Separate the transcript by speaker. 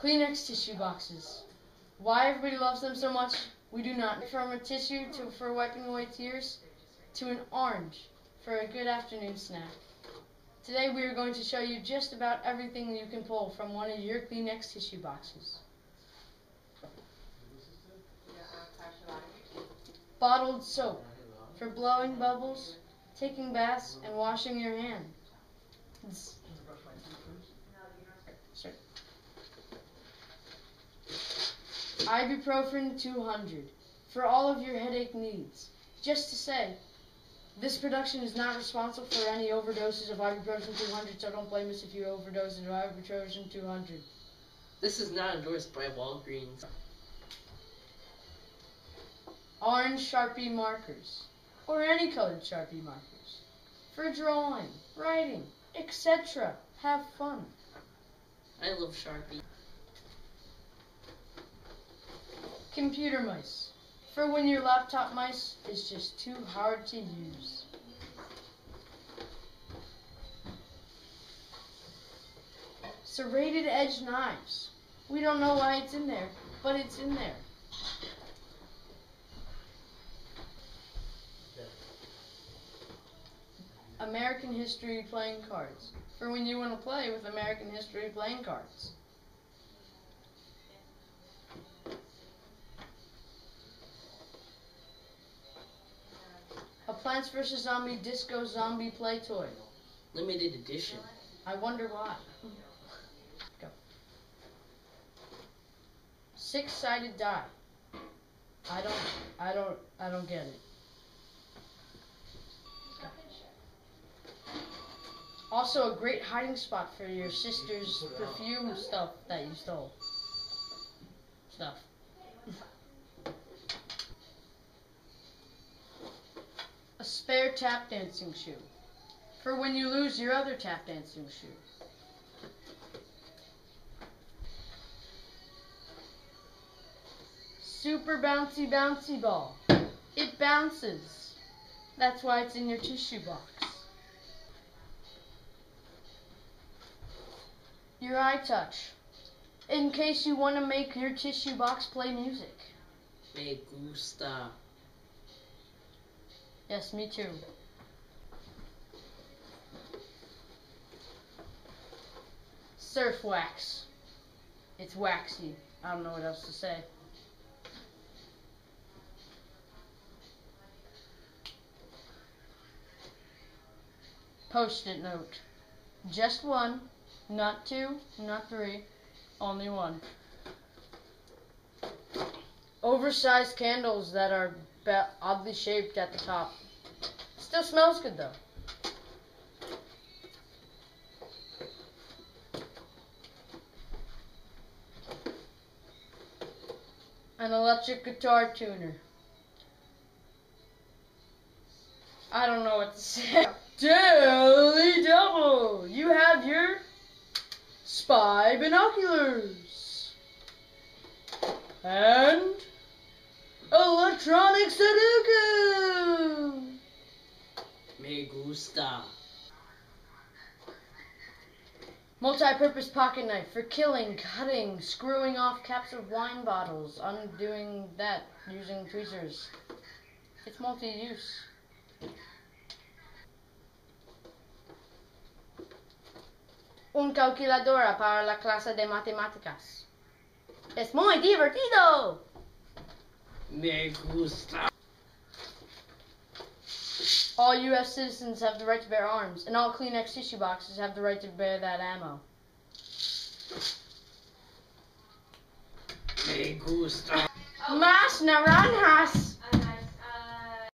Speaker 1: Kleenex tissue boxes. Why everybody loves them so much, we do not. From a tissue to for wiping away tears to an orange for a good afternoon snack. Today we are going to show you just about everything you can pull from one of your Kleenex tissue boxes. Bottled soap for blowing bubbles, taking baths, and washing your hands. Ibuprofen 200 for all of your headache needs. Just to say, this production is not responsible for any overdoses of ibuprofen 200, so don't blame us if you overdose of ibuprofen 200.
Speaker 2: This is not endorsed by Walgreens.
Speaker 1: Orange Sharpie markers, or any colored Sharpie markers, for drawing, writing, etc. Have fun.
Speaker 2: I love Sharpie.
Speaker 1: Computer mice, for when your laptop mice is just too hard to use. Serrated edge knives. We don't know why it's in there, but it's in there. American history playing cards. For when you want to play with American history playing cards. Plants vs. Zombie Disco Zombie play toy.
Speaker 2: Limited edition.
Speaker 1: I wonder why. Go. Six-sided die. I don't, I don't, I don't get it. Also, a great hiding spot for your sister's perfume stuff that you stole. Stuff. a tap dancing shoe. For when you lose your other tap dancing shoe. Super bouncy bouncy ball. It bounces. That's why it's in your tissue box. Your iTouch. In case you want to make your tissue box play music.
Speaker 2: Me gusta.
Speaker 1: Yes, me too. Surf wax. It's waxy. I don't know what else to say. Post-it note. Just one, not two, not three, only one. Oversized candles that are oddly shaped at the top. Still smells good though. An electric guitar tuner. I don't know what to say. Daily Double! You have your spy binoculars. And electronic Sudoku!
Speaker 2: Me gusta.
Speaker 1: Multi-purpose pocket knife for killing, cutting, screwing off caps of wine bottles, undoing that using tweezers. It's multi-use. Un calculadora para la clase de matemáticas. Es muy divertido!
Speaker 2: Me gusta.
Speaker 1: All U.S. citizens have the right to bear arms, and all Kleenex tissue boxes have the right to bear that ammo.
Speaker 2: Me gusta.
Speaker 1: Más naranjas!